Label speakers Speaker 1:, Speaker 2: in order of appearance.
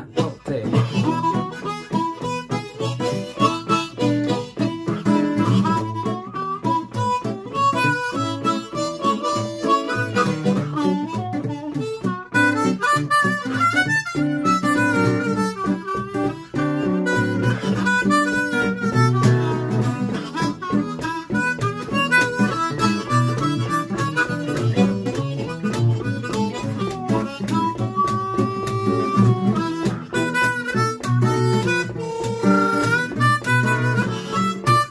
Speaker 1: One, two, three.